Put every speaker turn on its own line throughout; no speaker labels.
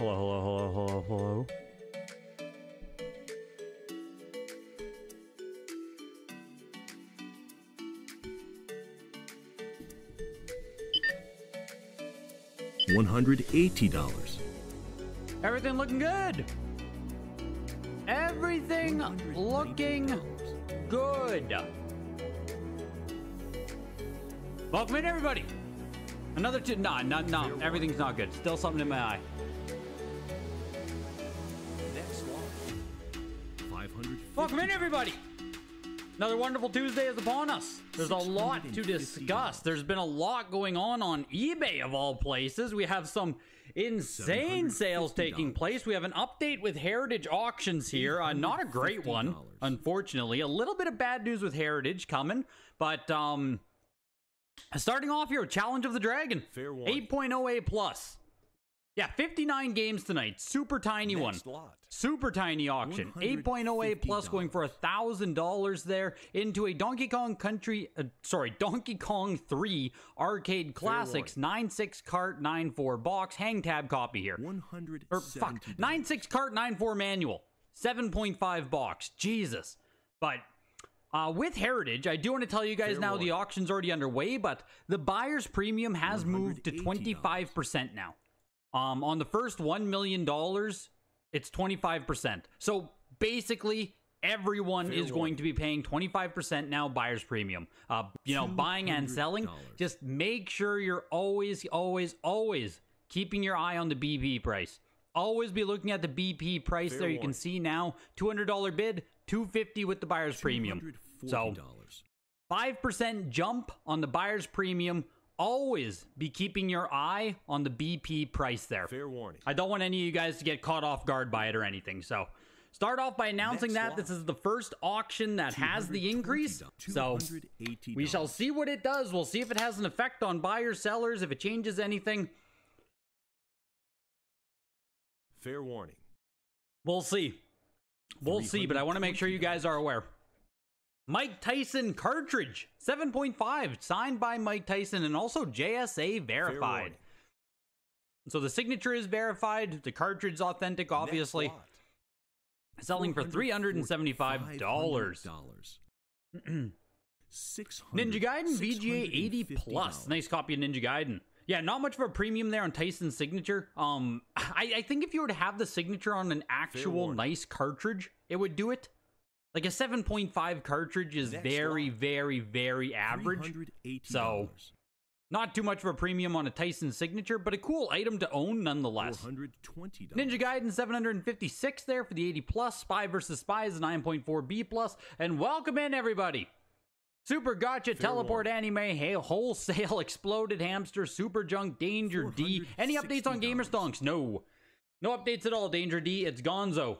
Hello, hello, hello, hello, hello.
One hundred eighty dollars.
Everything looking good. Everything looking good. Welcome in, everybody. Another two. Nah, no, no. Everything's not good. Still something in my eye. Another wonderful Tuesday is upon us. There's a lot to discuss. There's been a lot going on on eBay of all places. We have some insane sales taking place. We have an update with Heritage Auctions here. Uh, not a great one, unfortunately. A little bit of bad news with Heritage coming, but um, starting off here, Challenge of the Dragon,
Fair warning.
8.08 plus. Yeah, 59 games tonight. Super tiny one.
Lot.
Super tiny auction. 8.08 plus going for a thousand dollars there into a Donkey Kong Country, uh, sorry, Donkey Kong 3 Arcade Classics 9.6 cart 9.4 box hang tab copy here.
One hundred.
Or fuck, 9.6 cart 9.4 manual, 7.5 box. Jesus. But uh, with Heritage, I do want to tell you guys
Fair
now the auction's already underway, but the buyer's premium has moved to 25% now. Um, on the first $1 million, it's 25%. So basically, everyone
Fair
is going to be paying 25% now buyer's premium. Uh, you know, buying and selling, just make sure you're always, always, always keeping your eye on the BP price. Always be looking at the BP price
Fair
there. You can see now $200 bid, 250 with the buyer's premium. So
dollars.
5% jump on the buyer's premium. Always be keeping your eye on the BP price there.
Fair warning.
I don't want any of you guys to get caught off guard by it or anything. So, start off by announcing
Next
that
lot.
this is the first auction that has the increase. So, we shall see what it does. We'll see if it has an effect on buyers, sellers, if it changes anything.
Fair warning.
We'll see. We'll see, but I want to make sure you guys are aware. Mike Tyson cartridge, 7.5, signed by Mike Tyson and also JSA verified. So the signature is verified, the cartridge authentic, obviously. Selling for $375.
$445.
Ninja Gaiden VGA 80 plus. Nice copy of Ninja Gaiden. Yeah, not much of a premium there on Tyson's signature. Um, I, I think if you were to have the signature on an actual nice cartridge, it would do it. Like a 7.5 cartridge is
Next
very,
lot.
very, very average. So, Not too much of a premium on a Tyson signature, but a cool item to own nonetheless.
$420.
Ninja Gaiden 756 there for the 80 plus. Spy versus Spy is a 9.4 B. And welcome in everybody. Super Gotcha, Teleport Anime, hey, Wholesale, Exploded Hamster, Super Junk, Danger D. Any updates on Gamer
$460?
Stonks? No. No updates at all, Danger D. It's gonzo.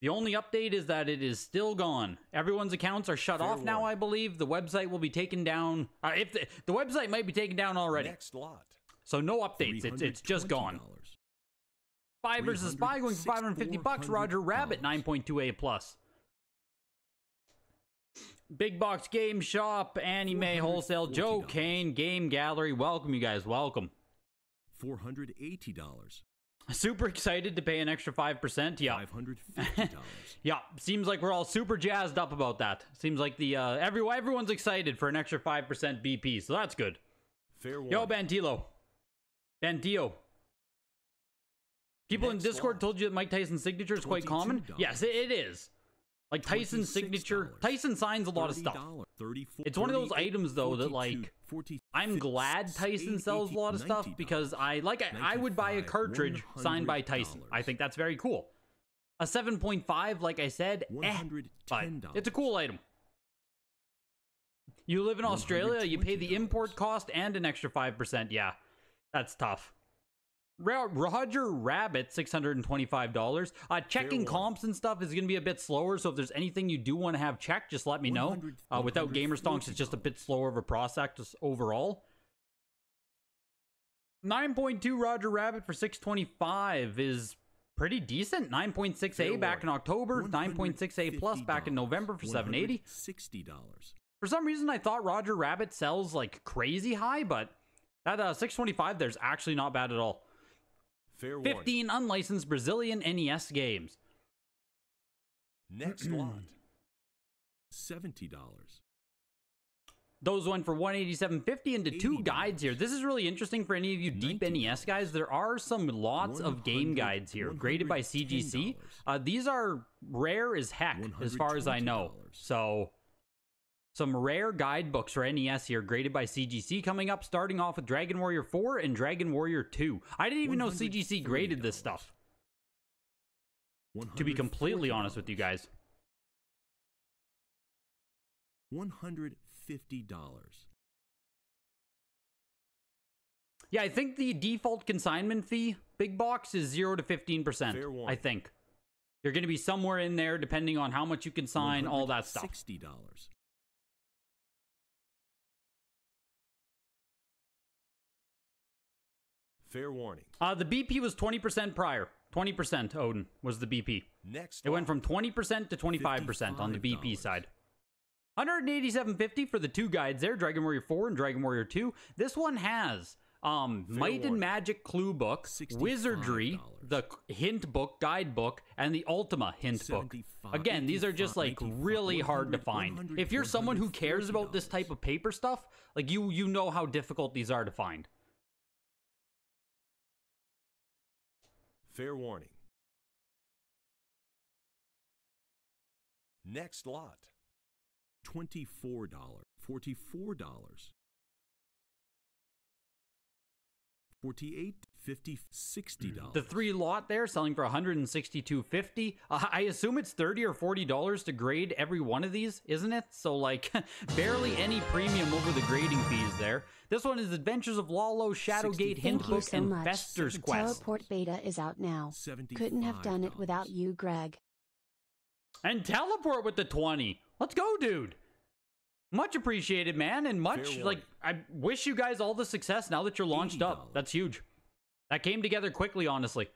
The only update is that it is still gone. Everyone's accounts are shut
Fair
off now. I believe. The website will be taken down. Uh, if the, the website might be taken down already.
Next lot.
So no updates. It's, it's just gone. Spy versus Spy going for 550 bucks. Roger Rabbit 9.28 plus. Big Box Game Shop, Anime Wholesale, Joe Kane, Game Gallery. Welcome, you guys. Welcome.
$480.
Super excited to pay an extra 5%. Yeah.
$550.
Yeah. Seems like we're all super jazzed up about that. Seems like the uh every, everyone's excited for an extra 5% BP, so that's good.
Fair
Yo,
warning.
Bantilo. Bantillo. People
Next
in Discord
lot.
told you that Mike Tyson's signature is quite common.
$22.
Yes, it is. Like Tyson's signature. Tyson signs a lot of stuff. It's one of those items, though, that, like, I'm glad Tyson sells a lot of stuff because I like I, I would buy a cartridge signed by Tyson. I think that's very cool. A 7.5, like I said, eh, but it's a cool item. You live in Australia, you pay the import cost and an extra 5%. Yeah, that's tough. Roger Rabbit, $625. Uh, checking comps and stuff is going to be a bit slower, so if there's anything you do want to have checked, just let me know. Uh, without Gamer Stonks, it's just a bit slower of a process overall. 9.2 Roger Rabbit for 625 is pretty decent. 9.6A back in. October, 9.6A plus back in November for 780.
$60.
For some reason, I thought Roger Rabbit sells like crazy high, but that uh, 625 there's actually not bad at all.
Fair warning.
15 unlicensed Brazilian NES games.
Next lot. Seventy dollars.
Those went for 187.50 into two guides here. This is really interesting for any of you deep NES guys. There are some lots of game guides here, graded by CGC. Uh, these are rare as heck, as far as I know. So, some rare guidebooks for NES here graded by CGC coming up, starting off with Dragon Warrior 4 and Dragon Warrior 2. I didn't even know CGC graded this stuff. To be completely honest with you guys.
$150.
Yeah, I think the default consignment fee, big box, is 0 to 15%. I think. You're going to be somewhere in there depending on how much you consign, all that stuff.
$60. Fair warning.
Uh, the BP was 20% prior. 20% Odin was the BP.
Next.
It went from 20% to 25% on the BP side. 187.50 for the two guides there, Dragon Warrior 4 and Dragon Warrior 2. This one has um
Fair
Might and. Magic clue book, Wizardry,
$65.
the hint book, guidebook, and the Ultima hint book. Again, these are just like really hard to find. If you're someone who cares about this type of paper stuff, like you you know how difficult these are to find.
Fair warning. Next lot. Twenty-four dollar. Forty-four dollars. Forty-eight, fifty, sixty dollars.
The three lot there selling for 162.50. Uh, I assume it's 30 or 40 dollars to grade every one of these, isn't it? So like barely any premium over the grading fees there. This one is Adventures of Lolo, Shadowgate, Hint
Thank you
Book,
so
and
much.
Fester's
The
Quest.
Teleport beta is out now. Couldn't have done it without you, Greg.
And Teleport with the 20. Let's go, dude. Much appreciated, man, and much
Fair
like I wish you guys all the success now that you're launched up.
$80.
That's huge. That came together quickly, honestly.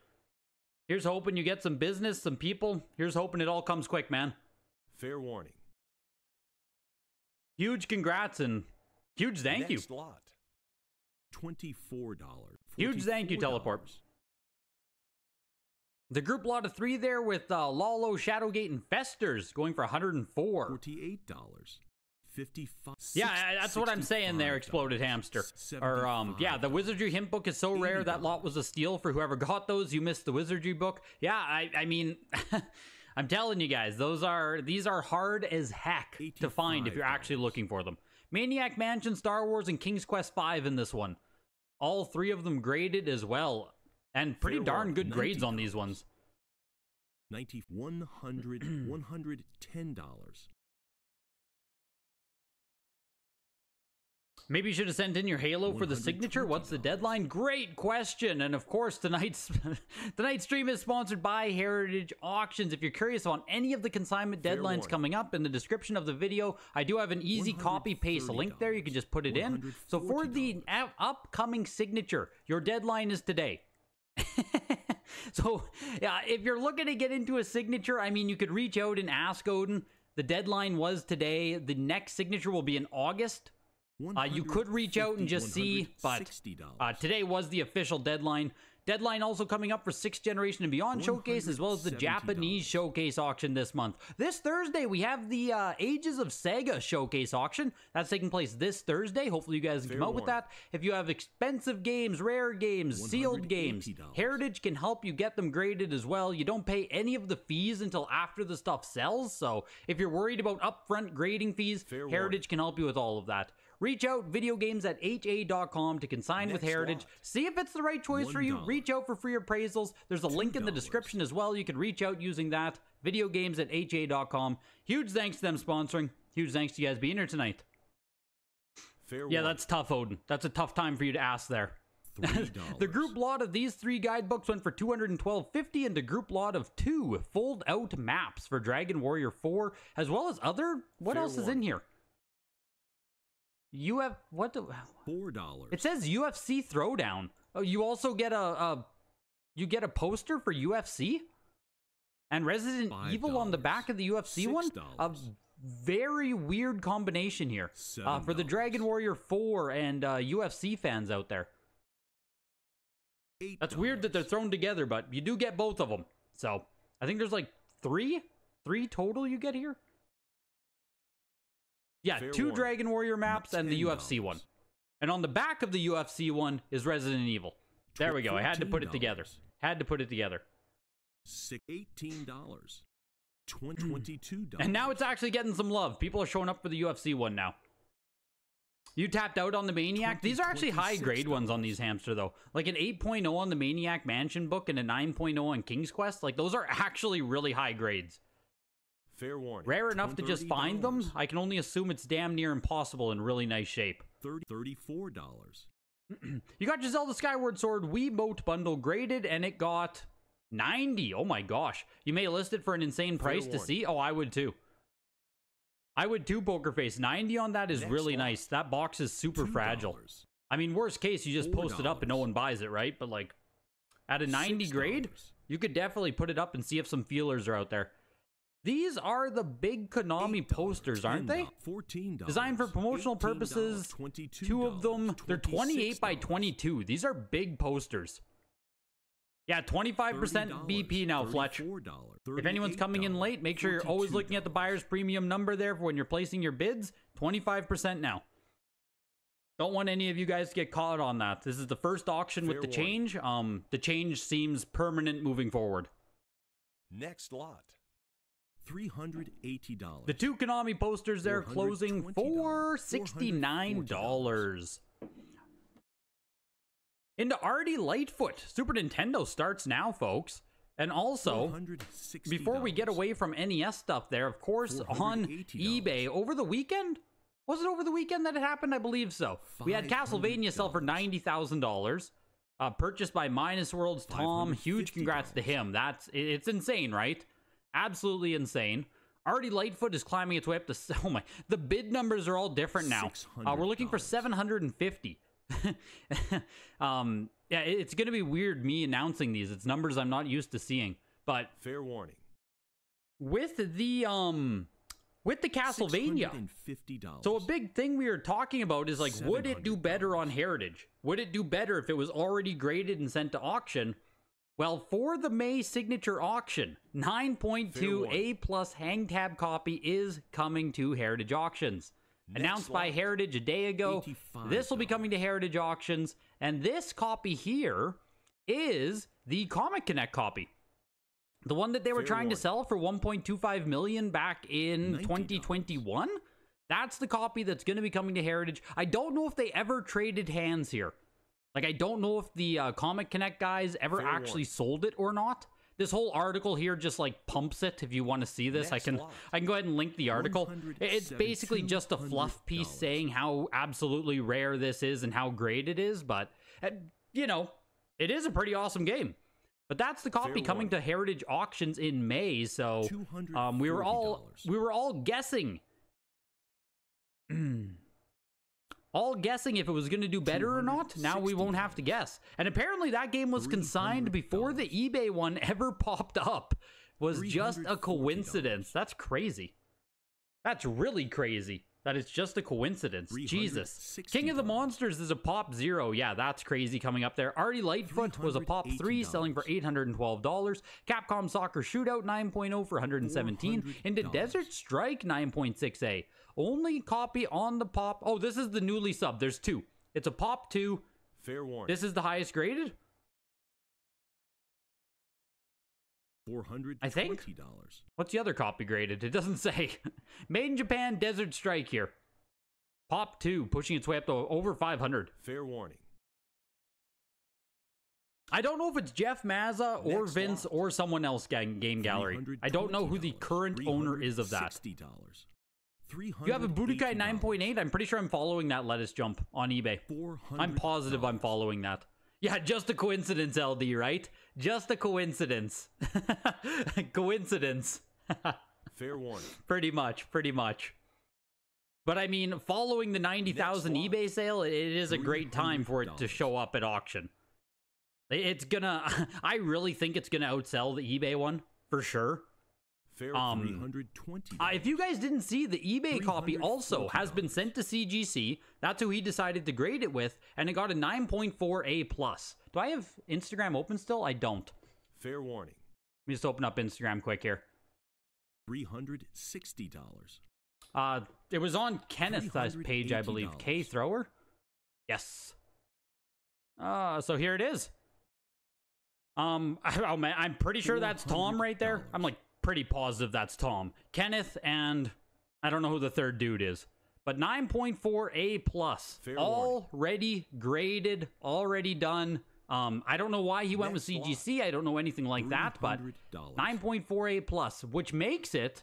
Here's hoping you get some business, some people. Here's hoping it all comes quick, man.
Fair warning.
Huge congrats and huge thank you.
Lot. Twenty-four dollars.
Huge thank you, Teleport. The group lot of three there with uh, Lolo, Shadowgate, and Festers going for 104.
Forty-eight dollars. Fifty-five.
Yeah, that's what I'm saying there, Exploded Hamster. Or, um, yeah, the Wizardry Hint book is so rare. That lot was a steal for whoever got those. You missed the Wizardry book. Yeah, I, I mean, I'm telling you guys, those are, these are hard as heck to find if you're actually looking for them. Maniac Mansion, Star Wars, and King's Quest V in this one. All three of them graded as well. And pretty darn good grades on
$90.
these ones.
Ninety one hundred one hundred ten dollars.
Maybe you should have sent in your Halo for the signature. What's the deadline? Great question. And of course, tonight's tonight's stream is sponsored by Heritage Auctions. If you're curious on any of the consignment
Fair
deadlines
warning.
coming up in the description of the video, I do have an easy copy paste link there. You can just put it in. So for the upcoming signature, your deadline is today. so, yeah, if you're looking to get into a signature, I mean, you could reach out and ask Odin. The deadline was today. The next signature will be in August. Uh, you could reach out and just see, but uh, today was the official deadline. Deadline also coming up for Sixth Generation and Beyond Showcase, as well as the Japanese Showcase auction this month. This Thursday, we have the uh, Ages of Sega Showcase auction. That's taking place this Thursday. Hopefully, you guys can
Fair
come out with that. If you have expensive games, rare games, sealed games, Heritage can help you get them graded as well. You don't pay any of the fees until after the stuff sells. So if you're worried about upfront grading fees,
Fair
Heritage can help you with all of that. Reach out, videogames at ha.com to consign with Heritage.
lot.
See if it's the right choice for you. Reach out for free appraisals. There's a link in the description as well. You can reach out using that. Videogames at ha.com. Huge thanks to them sponsoring. Huge thanks to you guys being here tonight.
Fair
Yeah,
warning.
that's tough, Odin. That's a tough time for you to ask there. the group lot of these three guidebooks went for 212.50 and the group lot of two fold out maps for Dragon Warrior 4 as well as other what
Fair
else is in here? You have what the,
four dollars.
It says UFC Throwdown. Oh, you also get a, a you get a poster for UFC and Resident Evil on the back of the UFC one. A
$6.
very weird combination here uh, for the Dragon Warrior 4 and uh, UFC fans out there. Eight. That's weird that they're thrown together, but you do get both of them. So I think there's like three, three total you get here. Yeah, Fair two warning. Dragon Warrior maps and the UFC one. And on the back of the UFC one is Resident Evil. There we go. I had to put it together. Had to put it together.
$18. Hmm. $22.
And now it's actually getting some love. People are showing up for the UFC one now. You tapped out on the Maniac? These are actually high grade ones on these hamster, though. Like an 8.0 on the Maniac Mansion book and a 9.0 on King's Quest. Like, those are actually really high grades.
Fair warning.
Rare enough to just find them? I can only assume it's damn near impossible in really nice shape.
$34.
you got Giselle the Skyward Sword Wiimote bundle graded, and it got 90. Oh my gosh. You may list it for an insane price to see. Oh, I would too. I would too, Poker Face. 90 on that is Next really nice. That box is super $2. fragile. I mean, worst case, you just $4. post it up and no one buys it, right? But like, at a 90 $6. grade, you could definitely put it up and see if some feelers are out there. These are the big Konami posters, aren't they? $14. Designed for promotional purposes. Two of them. They're 28 by 22. These are big posters. Yeah, 25% BP now, Fletch. If anyone's coming in late, make sure you're always looking at the buyer's premium number there for when you're placing your bids. 25% now. Don't want any of you guys to get caught on that. This is the first auction Fair with the change. Um, the change seems permanent moving forward.
Next lot. $380.
The two Konami posters there closing for $69. Into Ardy Lightfoot. Super Nintendo starts now, folks. And also, before we get away from NES stuff there, of course, on eBay over the weekend, was it over the weekend that it happened? I believe so. We had Castlevania sell for $90,000. Uh, purchased by Minus Worlds Tom. Huge congrats to him. That's it's insane, right? Absolutely insane. Ardy Lightfoot is climbing its way up to oh my the bid numbers are all different now. Uh, we're looking for 750. um, yeah, it's going to be weird me announcing these. It's numbers I'm not used to seeing. But
fair warning.
With the um with the Castlevania. So a big thing we were talking about is like would it do better on Heritage? Would it do better if it was already graded and sent to auction? Well, for the May signature auction, 9.2 A plus hang tab copy is coming to Heritage Auctions. Next Announced by Heritage a day ago. This will be coming to Heritage Auctions. And this copy here is the Comic Connect copy. The one that they were Fair trying to sell for 1.25 million back in 2021. That's the copy that's going to be coming to Heritage. I don't know if they ever traded hands here. Like, I don't know if the uh, Comic Connect guys ever Fair actually sold it or not. This whole article here just like pumps it. If you want to see this, Next I can lot. I can go ahead and link the article. It's basically just a fluff piece saying how absolutely rare this is and how great it is. But uh, you know, it is a pretty awesome game. But that's the copy Fair coming to Heritage Auctions in May. So um, we were all we were all guessing. all guessing if it was going to do better or not. Now we won't have to guess. And apparently that game was consigned before the eBay one ever popped up. Was just a coincidence. That's crazy. That's really crazy. That it's just a coincidence. Jesus. King of the Monsters is a pop zero. Yeah, that's crazy coming up there. Ardy Lightfoot was a pop three, selling for $812. Capcom Soccer Shootout 9.0 for 117 Into Desert Strike 9.6A. Only copy on the pop. Oh, this is the newly sub. There's two. It's a pop two.
Fair warning.
This is the highest graded.
Four hundred.
I think. Dollars. What's the other copy graded? It doesn't say. Made in Japan. Desert Strike here. Pop two, pushing its way up to over 500.
Fair warning.
I don't know if it's Jeff Mazza or Next Vince lot. or someone else Game Gallery. I don't know who the current owner is of that. You have a Budokai 9.8? I'm pretty sure I'm following that lettuce jump on eBay. I'm positive I'm following that. Yeah, just a coincidence, LD, right? Just a coincidence. coincidence.
Fair warning.
Pretty much, pretty much. But I mean, following the 90,000 eBay sale, it is a great time for it to show up at auction. It's gonna, I really think it's gonna outsell the eBay one, for sure.
Fair um, $320.
Uh, if you guys didn't see, the eBay copy also has been sent to CGC. That's who he decided to grade it with, and it got a 9.4 A plus. Do I have Instagram open still? I don't.
Fair warning.
Let me just open up Instagram quick here.
$360.
Uh, it was on Kenneth's page, I believe. K Thrower? Yes. Uh, so here it is. Um, oh man, I'm pretty sure that's Tom right there. I'm like pretty positive that's Tom. Kenneth and I don't know who the third dude is. But 9.4 A plus. Already graded, already done. Um, I don't know why he went with CGC. I don't know anything like that, but 9.4 A plus, which makes it,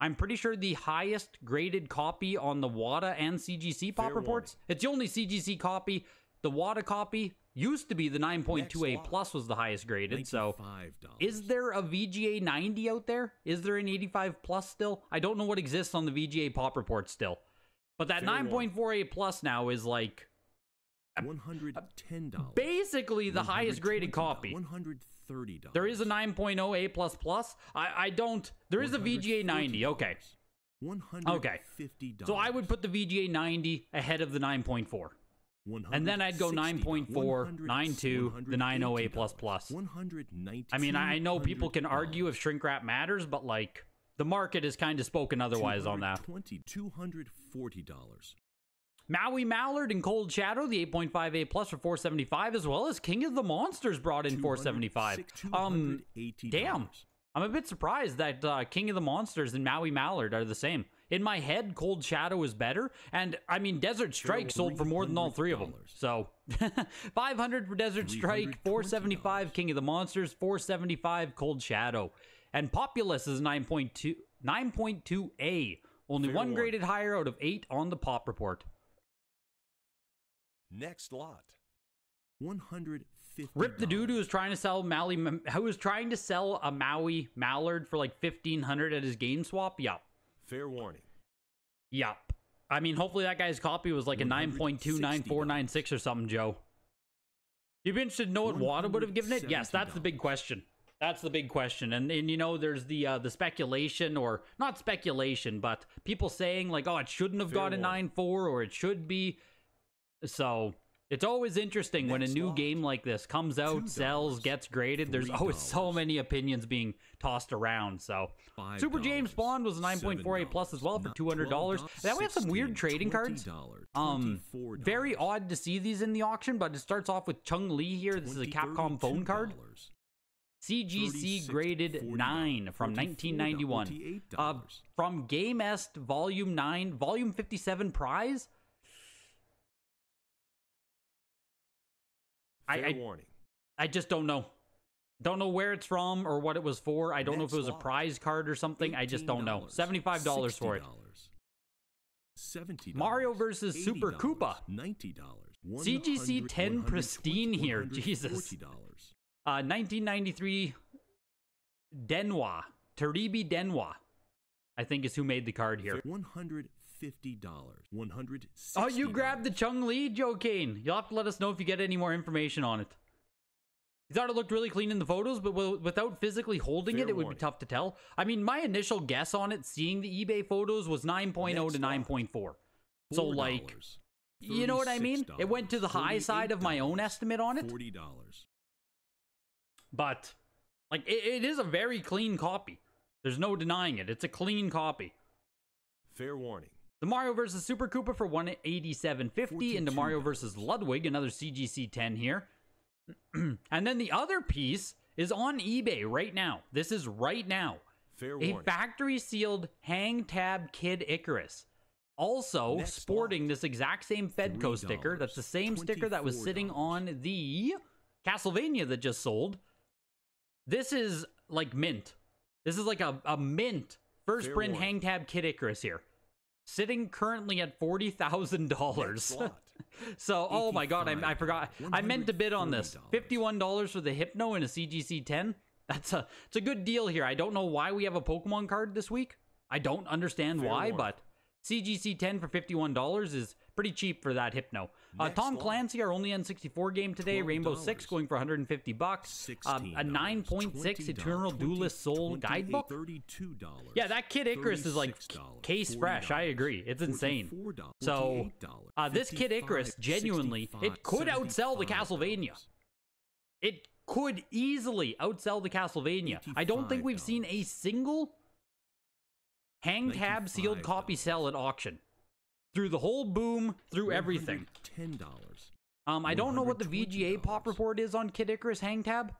I'm pretty sure the highest graded copy on the WATA and CGC pop Fair reports. Warning. It's the only CGC copy. The WATA copy used to be the 9.2A plus was the highest graded. So is there a VGA 90 out there? Is there an 85 plus still? I don't know what exists on the VGA pop report still. But that 9.4A plus now is like
$110.
Basically the highest graded copy.
$130.
There is a 9.0 A plus plus. I I don't there is a VGA 90. Okay. Okay. So I would put the VGA 90 ahead of the 9.4. And then I'd go 9.4, 92, the 908 plus plus. I mean, I know people can argue if shrink wrap matters, but like the market has kind of spoken otherwise on that.
$240.
Maui Mallard and Cold Shadow, the 8.5A plus for 475, as well as King of the Monsters brought in 475. Um, damn. I'm a bit surprised that uh, King of the Monsters and Maui Mallard are the same. In my head, Cold Shadow is better, and I mean Desert Strike sold for more than all three of them. So, 500 for Desert Strike, 475 King of the Monsters, 475 Cold Shadow, and Populous is 9.2 9.2A. Only Fair one graded higher out of eight on the pop report.
Next lot. 150.
Rip the dude who was trying to sell Maui, who was trying to sell a Maui Mallard for like 1500 at his game swap. Yup.
Fair warning.
Yup. I mean, hopefully that guy's copy was like a 9.29496 or something, Joe. You'd be interested to know what WATA would have given it? Yes, that's the big question. That's the big question. And and you know, there's the uh, the speculation or not speculation, but people saying like, oh, it shouldn't have Fair got a 9.4 or it should be. So it's always interesting when a new lot. game like this comes out, sells, gets graded. There's always so many opinions being tossed around. So Super James Bond was a 9.48 plus as well for $200. Then we have some weird trading cards. Um, very odd to see these in the auction, but it starts off with Chun-Li here. This is a Capcom phone card. CGC graded 9 from 1991. Uh, from Gamest Volume 9, Volume 57 prize.
Fair I, I, warning.
I just don't know. Don't know where it's from or what it was for. I don't Next know if it was a prize card or something. I just don't know. Seventy-five dollars for it.
Seventy.
Mario versus Super Koopa.
Ninety dollars.
CGC ten pristine here. Jesus. Uh, 1993 Denwa. Taribi Denwa. I think is who made the card here.
One hundred fifty dollars. One hundred.
Oh, you grabbed the Chun-Li, Joe Kane. You'll have to let us know if you get any more information on it. You thought it looked really clean in the photos, but without physically holding Fair it, it would be tough to tell. I mean, my initial guess on it, seeing the eBay photos, was 9.0 to 9.4. So, like, you know what I mean? It went to the high side of my own estimate on it.
$40.
But, like, it, it is a very clean copy. There's no denying it. It's a clean copy.
Fair warning.
The Mario vs. Super Koopa for 187.50 into Mario vs. Ludwig, another CGC 10 here. and then the other piece is on eBay right now. This is right now.
Fair
a factory sealed hang tab Kid Icarus. Also Next sporting this exact same Fedco sticker. That's the same sticker that was sitting on the Castlevania that just sold. This is like mint. This is like a, a mint first Fair print warning. hang tab Kid Icarus here sitting currently at forty thousand dollars. so, oh my god, I, I forgot. I meant to bid on this. Fifty-one dollars for the Hypno and a CGC ten. That's a it's a good deal here. I don't know why we have a Pokemon card this week. I don't understand Fair why, but CGC ten for fifty-one dollars is Pretty cheap for that Hypno. Uh, Tom Clancy, our only N64 game today, Rainbow Six, going for 150 bucks. Um, a 9.6 Eternal Duelist Soul guidebook. Yeah, that Kid Icarus is like case fresh. I agree. It's insane. So uh, this Kid Icarus, genuinely, it could outsell the Castlevania. It could easily outsell the Castlevania. I don't think we've seen a single hang tab sealed copy sell at auction through the whole boom, through everything.
Ten dollars.
Um, I don't know what the VGA pop report is on Kid Icarus hang tab.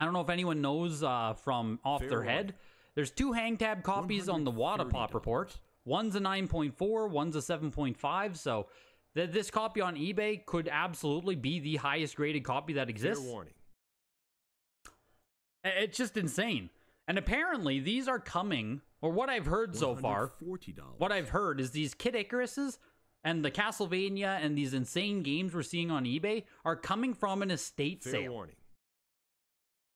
I don't know if anyone knows uh, from off
Fair
their head. There's two hang tab copies on the WATA pop report. One's a 9.4, one's a 7.5. So th- this copy on eBay could absolutely be the highest graded copy that
Fair
exists.
warning.
It's just insane. And apparently these are coming, or what I've heard so far, what I've heard is these Kid Icaruses and the Castlevania and these insane games we're seeing on eBay are coming from an estate
Fair
sale.
warning.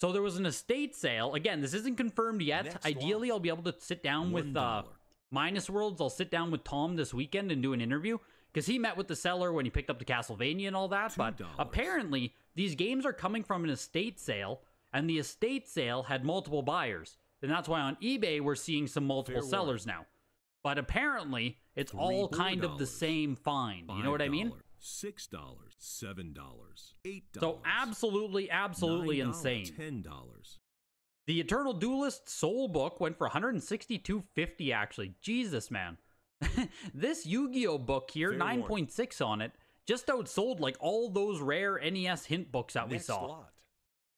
So there was an estate sale. Again, this isn't confirmed yet.
Next
Ideally. I'll be able to sit down with uh, Minus Worlds. I'll sit down with Tom this weekend and do an interview because he met with the seller when he picked up the Castlevania and all that. But
$2.
apparently, these games are coming from an estate sale, and the estate sale had multiple buyers. And that's why on eBay we're seeing some multiple
Fair
sellers now. But apparently, it's
Three
all kind of the same find. You know what I mean?
Six dollars, seven dollars, eight dollars.
So
dollars.
absolutely, absolutely insane.
Ten dollars.
The Eternal Duelist Soul book went for 162.50 actually. Jesus, man. this Yu-Gi-Oh book here, 9.6 on it, just outsold like all those rare NES hint books that we saw.
lot.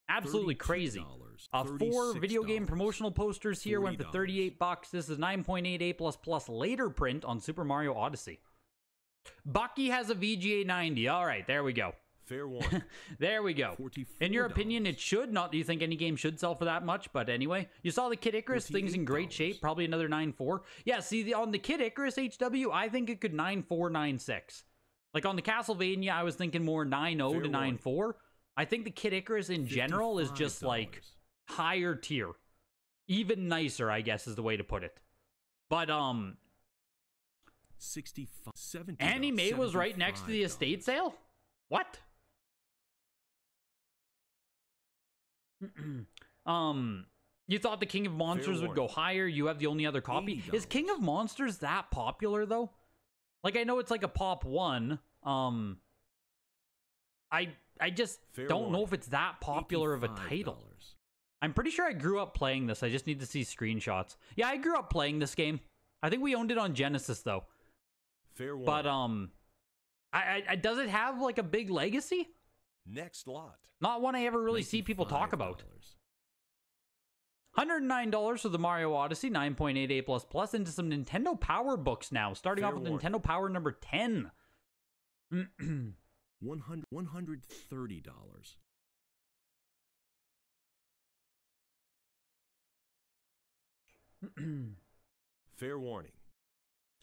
Absolutely
$32,
crazy. Uh, four video game promotional posters here went for 38 bucks. This is 9.88 plus plus later print on Super Mario Odyssey. Bucky has a VGA 90. All right, there we go.
Fair warning.
There we go. In your opinion, it should. Not that you think any game should sell for that much, but anyway. You saw the Kid Icarus. Things in great shape. Probably another 9.4. Yeah, see, the, on the Kid Icarus HW, I think it could 9.4, 9.6. Like on the Castlevania, I was thinking more 9.0 to
Fair warning.
9.4. I think the Kid Icarus in general is just like
$55.
Higher tier. Even nicer, I guess is the way to put it. But um
Sixty-five. Seventy.
Annie Mae was right next to the estate sale? What? um, you thought the King of Monsters would go higher. You have the only other copy. Is
$80.
King of Monsters that popular though? Like I know it's like a pop one. Um, I I just
Fair
don't know if it's that popular of a title. I'm pretty sure I grew up playing this. I just need to see screenshots. Yeah, I grew up playing this game. I think we owned it on Genesis though.
Fair one.
But um, I, I does it have like a big legacy?
Next lot.
Not one I ever really see people talk about. $109 for the Mario Odyssey 9.88 plus plus into some Nintendo Power books now, starting
Fair
off with
warning.
Nintendo Power number
10. $130
Fair warning.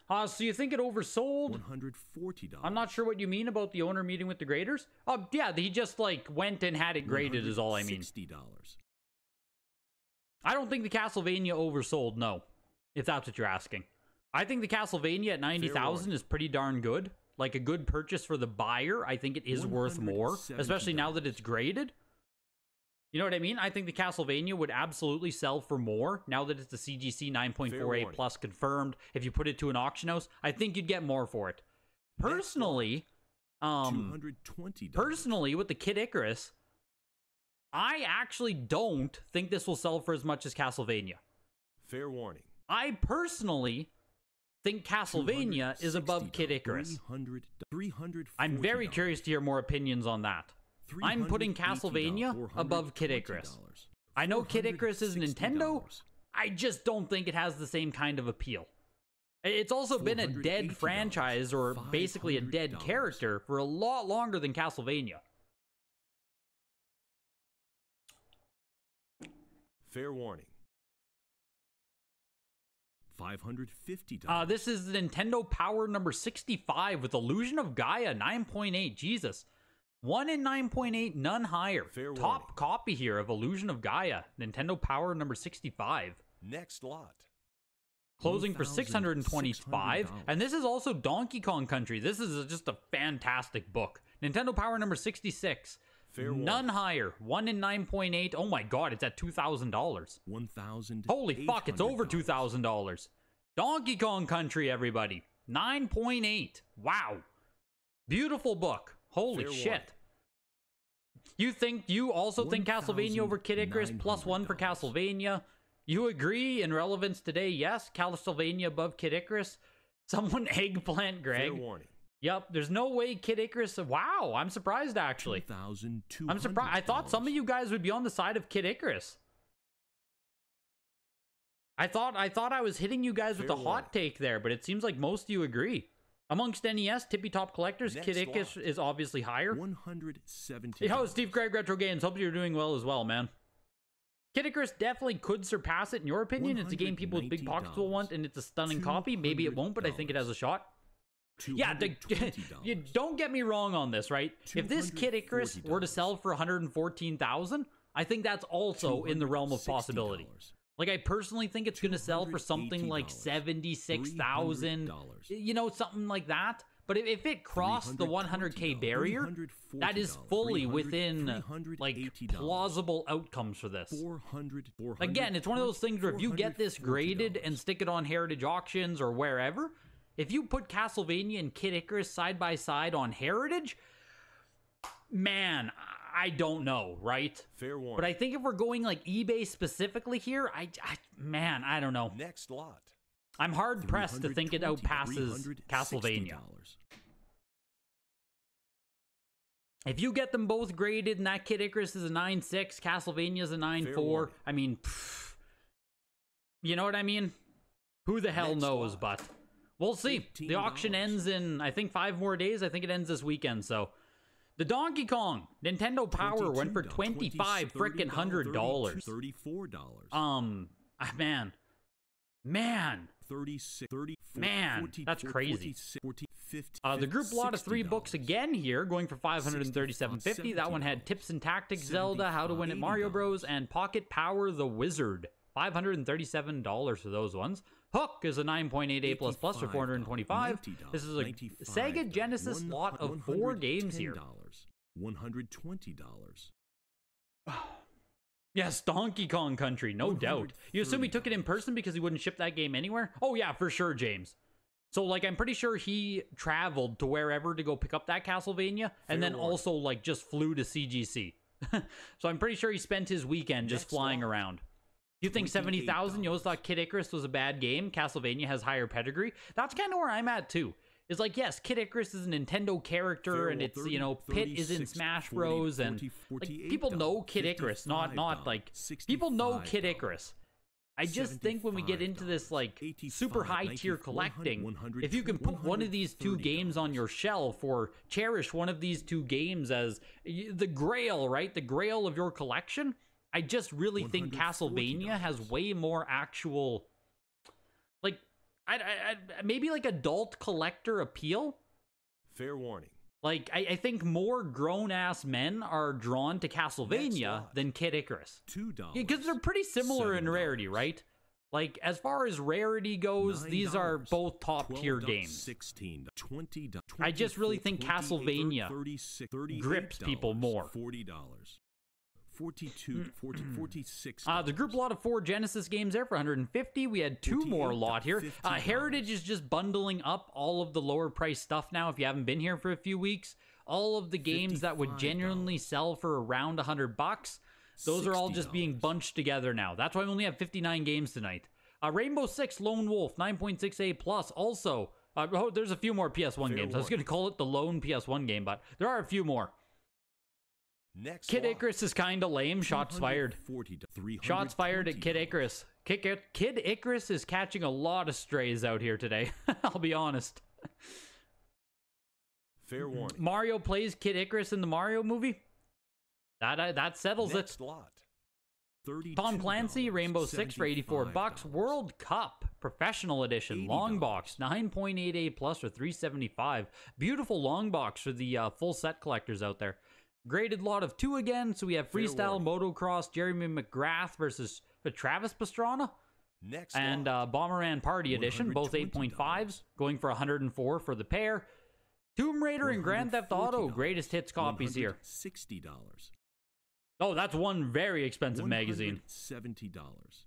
Uh, so you think it oversold?
One hundred forty dollars.
I'm not sure what you mean about the owner meeting with the graders. Oh yeah, he just like went and had it graded is all I mean.
Sixty dollars.
I don't think the Castlevania oversold, no. If that's what you're asking. I think the Castlevania at 90,000 is pretty darn good. Like a good purchase for the buyer. I think it is worth more, especially now that it's graded. You know what I mean? I think the Castlevania would absolutely sell for more now that it's the CGC 9.48
warning.
plus confirmed. If you put it to an auction house, I think you'd get more for it. Personally, um personally with the Kid Icarus, I actually don't think this will sell for as much as Castlevania.
Fair warning.
I personally think Castlevania is above Kid Icarus.
300, 300
I'm very curious to hear more opinions on that. I'm putting Castlevania above Kid Icarus. I know Kid Icarus is Nintendo. I just don't think it has the same kind of appeal. It's also been a dead franchise or basically a dead character for a lot longer than Castlevania.
Fair warning.
Five hundred fifty
Uh, this is the Nintendo Power number 65 with Illusion of Gaia 9.8. Jesus. 1 in 9.8, none higher.
Fair
Top
warning.
copy here of Illusion of Gaia. Nintendo Power number 65.
Next lot.
closing for 625 and this is also donkey kong country. This is just a fantastic book. Nintendo power number 66
Fair
none higher. One in 9.8 oh my god it's at $2000
One thousand.
holy fuck it's over $2000 donkey kong country everybody. 9.8 wow. Beautiful book holy
Fair
shit
warning.
you think you also think Castlevania over Kid Icarus plus one for Castlevania? You agree in relevance today? Yes, Castlevania above Kid Icarus. Someone eggplant
Fair
Greg.
warning.
Yep, there's no way Kid Icarus. Wow, I'm surprised actually. I'm surprised. I thought some of you guys would be on the side of Kid Icarus. I thought I thought I was hitting you guys with a hot take there, but it seems like most of you agree. Amongst NES tippy top collectors,
Next
Kid Icarus is obviously higher.
One hundred seventy.
Yo, Steve Craig Retro Games. Hope you're doing well as well, man. Kid Icarus definitely could surpass it in your opinion. It's a game people with big pockets will want, and it's a stunning copy. Maybe it won't, but I think it has a shot. Yeah, the, you don't get me wrong on this, right? If this Kid Icarus were to sell for 114,000, I think that's also in the realm of possibility. Like I personally think it's going to sell for something like 76,000,
$300.
you know, something like that. But if, it crossed the 100k barrier, that is fully within like plausible outcomes for this.
400,
Again, it's one of those things where if you get this graded and stick it on Heritage Auctions or wherever, if you put Castlevania and Kid Icarus side by side on Heritage, man, I don't know, right?
Fair warning.
But I think if we're going like eBay specifically here, I, I man, I don't know.
Next lot.
I'm hard pressed to think it outpasses Castlevania. If you get them both graded and that Kid Icarus is a 9.6, Castlevania's a 9.4,
warning.
I mean, pff, you know what I mean? Who the hell
Next
knows,
lot.
but we'll see. The auction ends in, I think, five more days. I think it ends this weekend, so. The Donkey Kong Nintendo Power went for 25 frickin' hundred dollars.
Thirty-four dollars.
Um, ah, man, man,
36, 30,
Man,
40,
that's
40,
crazy.
40, 50,
Uh, the group lot of three books again here, going for 537.50. That one had Tips and Tactics, Zelda, How to Win at Mario Bros, and Pocket Power the Wizard. $537 for those ones. Hook is a 9.88 plus plus for 425. This is a Sega Genesis lot of four games here.
$120.
Yes, Donkey Kong Country, no doubt. You assume he took it in person because he wouldn't ship that game anywhere? Oh yeah, for sure, James. So like I'm pretty sure he traveled to wherever to go pick up that Castlevania and then also like just flew to CGC. so I'm pretty sure he spent his weekend just
Next
flying
lot.
around. You think 70,000? You always thought Kid Icarus was a bad game. Castlevania has higher pedigree. That's kind of where I'm at too. It's like, yes, Kid Icarus is a Nintendo character and it's,
30,
you know, Pit is in Smash
40,
Bros. and
40,
like, people know Kid Icarus, not, not like, people know Kid Icarus. I just think when we get into this like super high tier collecting,
100,
if you can put one of these two games on your shelf or cherish one of these two games as the grail, right? The grail of your collection, I just really think Castlevania has way more actual, like, I, I, I maybe like adult collector appeal.
Fair warning.
Like, I, I think more grown ass men are drawn to Castlevania than Kid Icarus.
$2.
Because they're pretty similar in
$7.
rarity, right? Like as far as rarity goes, these are both top tier games.
16 20
I just really think
24,
Castlevania
36,
grips people more.
$40. 42 40, 46
Uh, the group lot of four Genesis games there for 150. We had two more lot here. Uh, Heritage is just bundling up all of the lower price stuff now. If you haven't been here for a few weeks, all of the games that would genuinely sell for around 100 bucks, those are all just being bunched together now. That's why we only have 59 games tonight. Uh, Rainbow Six Lone Wolf 9.6a plus. Also, uh, oh, there's a few more PS1
Fair
games. I was going to call it the lone PS1 game, but there are a few more.
Next
Kid. Icarus is kind of lame. Shots fired.
40 to 300
Shots fired at Kid Icarus. Kid, Kid Icarus is catching a lot of strays out here today. I'll be honest.
Fair warning.
Mario plays Kid Icarus in the Mario movie. That uh, that settles
Next
it.
lot.
Tom Clancy, Rainbow Six for 84 bucks. World Cup Professional Edition, long
$80.
box, 9.88 plus for 375. Beautiful long box for the uh, full set collectors out there. Graded lot of two again. So we have freestyle motocross, Jeremy McGrath versus uh, Travis Pastrana.
Next
and uh, Bomberman Party Edition, both
$120.
8.5s, going for 104 for the pair. Tomb Raider and Grand Theft Auto, greatest hits copies here.
Sixty dollars.
Oh, that's one very expensive magazine.
Seventy dollars.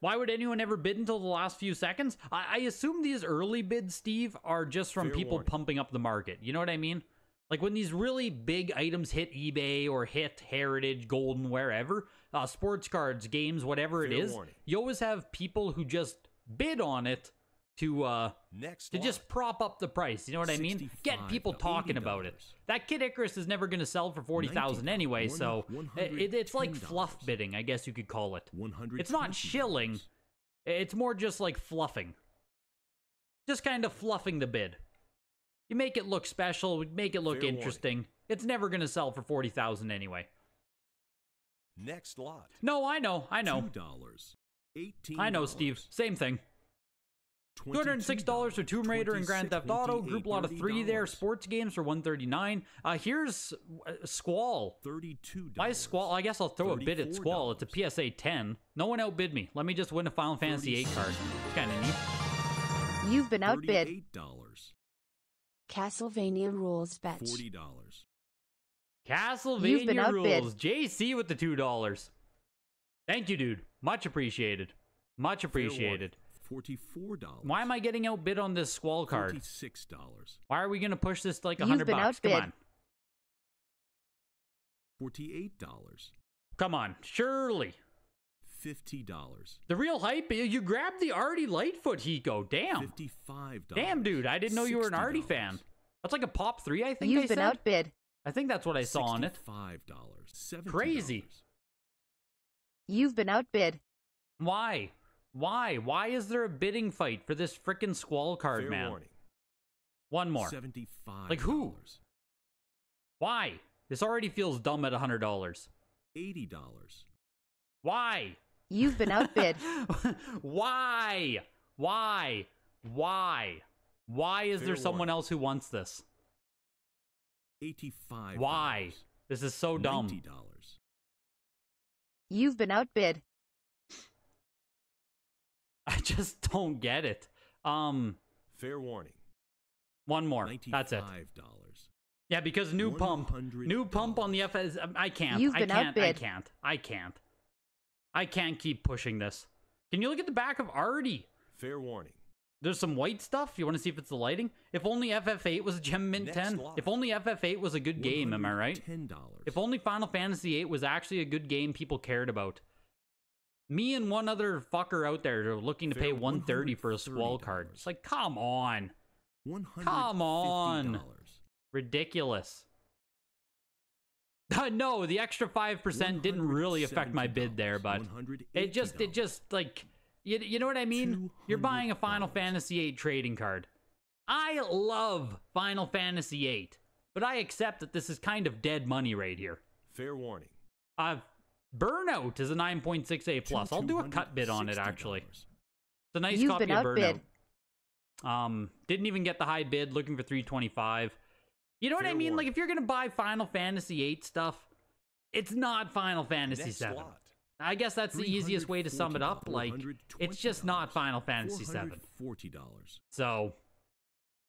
Why would anyone ever bid until the last few seconds? I, I assume these early bids, Steve, are just from
Fair
people
warning.
pumping up the market. You know what I mean? Like when these really big items hit eBay or hit Heritage, Golden, wherever, uh, sports cards, games, whatever it
Fair
is,
warning.
you always have people who just bid on it to uh
Next
to
lot.
just prop up the price. You know what I mean? Get people talking about it. That Kid Icarus is never going to sell for forty thousand anyway, so it, it's like fluff bidding, I guess you could call it. It's not shilling. It's more just like fluffing. Just kind of fluffing the bid. You make it look special, We make it look
Fair warning.
interesting. It's never going to sell for 40,000 anyway.
Next lot.
No, I know. I know.
Two dollars. Eighteen.
I know, Steve. Same thing. $206 for Tomb Raider and Grand Theft Auto. Group lot of 3 there. Sports games for 139 Uh Here's uh, Squall.
Thirty-two.
Why is Squall? I guess I'll throw a bid at Squall. It's a PSA 10. No one outbid me. Let me just win a Final Fantasy 8 card. It's kind of neat.
You've been outbid.
Thirty-eight dollars.
Castlevania rules fetch.
Forty dollars.
Castlevania rules. JC with the two dollars. Thank you, dude. Much appreciated. Much appreciated.
Forty-four dollars.
Why am I getting outbid on this squall card?
Forty-six dollars.
Why are we gonna push this to like a hundred
been
bucks? Come
outbid.
on,
Forty-eight dollars.
come on. Surely
Fifty dollars.
the real hype. You grabbed the Ardy Lightfoot Hiko. Damn,
Fifty-five dollars.
damn, dude. I didn't know you were an
Ardy
fan. That's like a pop three. I think
You've
I
been
said.
outbid.
I think that's what I saw on it.
Five dollars. Seventy.
Crazy.
You've been outbid.
Why? Why? Why is there a bidding fight for this frickin' squall card,
Fair
man?
warning.
One more.
Seventy-five.
Like who? Why? This already feels dumb at a hundred dollars.
Eighty dollars.
Why?
You've been outbid.
Why? Why? Why? Why is
Fair
there someone
warning.
else who wants this?
Eighty-five.
Why? This is so dumb.
Ninety dollars.
You've been outbid.
I just don't get it. Um,
Fair warning.
one more. That's it.
Ninety-five dollars.
Yeah, because new pump, new pump on the FS. I can't.
You've been
I
been
can't. I can't. I can't. I can't keep pushing this. Can you look at the back of Ardy?
Fair warning.
There's some white stuff. You want to see if it's the lighting? If only FF8 was a Gem Mint
Next
10.
lot.
If only FF8 was a good game, am I right?
Ten dollars.
If only Final Fantasy VIII was actually a good game people cared about. Me and one other fucker out there are looking to pay
Fair
130 for a squall card. It's like, come on. Come on. Ridiculous. no, the extra 5% didn't really affect my bid there, but it just it just like you, you know what I mean? You're buying a Final Fantasy VIII trading card. I love Final Fantasy VIII, but I accept that this is kind of dead money right here.
Fair warning.
Uh Burnout is a 9.6A plus. I'll do a cut bid on it actually. It's a nice
You've
copy
been
of. Burnout. Um, didn't even get the high bid. Looking for 325. You know what I
Fair
mean? Like if you're gonna buy Final Fantasy VIII stuff, it's not Final Fantasy
Next
VII.
lot.
I guess that's the easiest way to sum it up. Like it's just not Final Fantasy VII.
Forty dollars.
So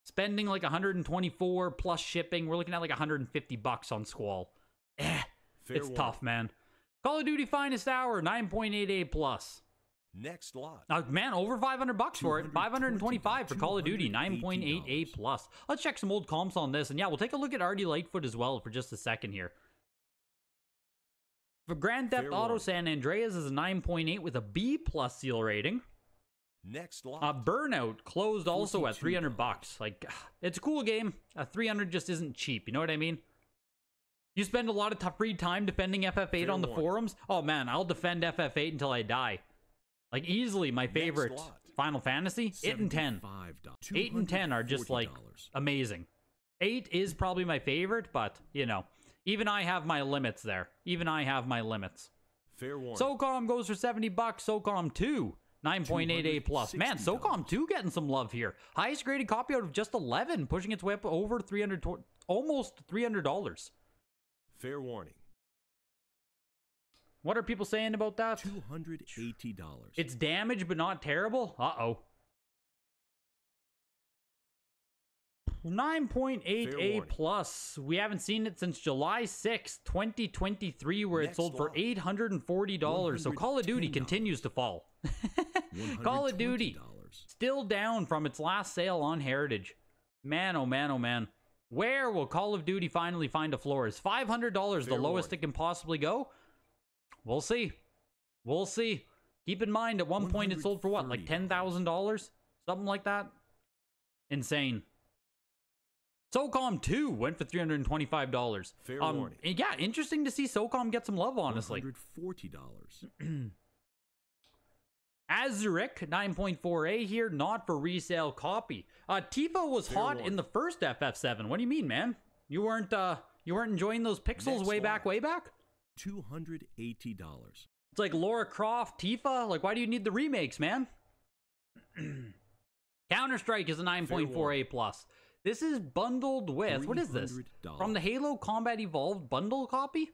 spending like 124 plus shipping, we're looking at like 150 bucks on Squall. Eh,
Fair
it's
warning.
tough, man. Call of Duty Finest Hour 9.8A plus.
Next lot.
Uh, man, over 500 bucks for it. 525 for Call of Duty, 9.88
$280.
plus. Let's check some old comps on this, and yeah, we'll take a look at Ardy Lightfoot as well for just a second here. For Grand Theft
Fair
Auto
warning.
San Andreas is a 9.8 with a B plus seal rating.
Next lot.
Uh, Burnout closed also at 300 bucks. Like, it's a cool game. A 300 just isn't cheap. You know what I mean? You spend a lot of free time defending FF8
Fair
on the
warning.
forums. Oh man, I'll defend FF8 until I die. Like easily my favorite
lot.
Final Fantasy. 8 and 10. 8 and 10 are just like amazing. 8 is probably my favorite, but you know, even I have my limits there. Even I have my limits.
Fair warning.
SOCOM goes for 70 bucks. SOCOM 2, 9.8A plus. Man,
$260.
SOCOM 2 getting some love here. Highest graded copy out of just 11, pushing its way up over 300, almost $300.
Fair warning.
What are people saying about that?
Two hundred eighty dollars.
It's damaged but not terrible. Uh oh. 9.8A plus. We haven't seen it since July 6th, 2023, where it
Next
sold for $840. So Call of Duty continues to fall. Call of Duty still down from its last sale on Heritage. Man, oh man, oh man. Where will Call of Duty finally find a floor? Is $500 the lowest
warning.
it can possibly go? We'll see. We'll see. Keep in mind, at one point it sold for what, like $10,000? Something like that? Insane. SOCOM 2 went for $325.
Fair
um,
warning.
Yeah, interesting to see SOCOM get some love, honestly.
Hundred forty dollars.
Azurik 9.4A here, not for resale copy. Uh Tifa was
Fair
hot in the first FF7. What do you mean, man? You weren't uh you weren't enjoying those pixels
Next
way back, way back?
Two hundred eighty dollars.
It's like Lara Croft, Tifa. Like, why do you need the remakes, man? Counter Strike is a 9.4A plus. This is bundled with what is this? From the Halo Combat Evolved bundle copy.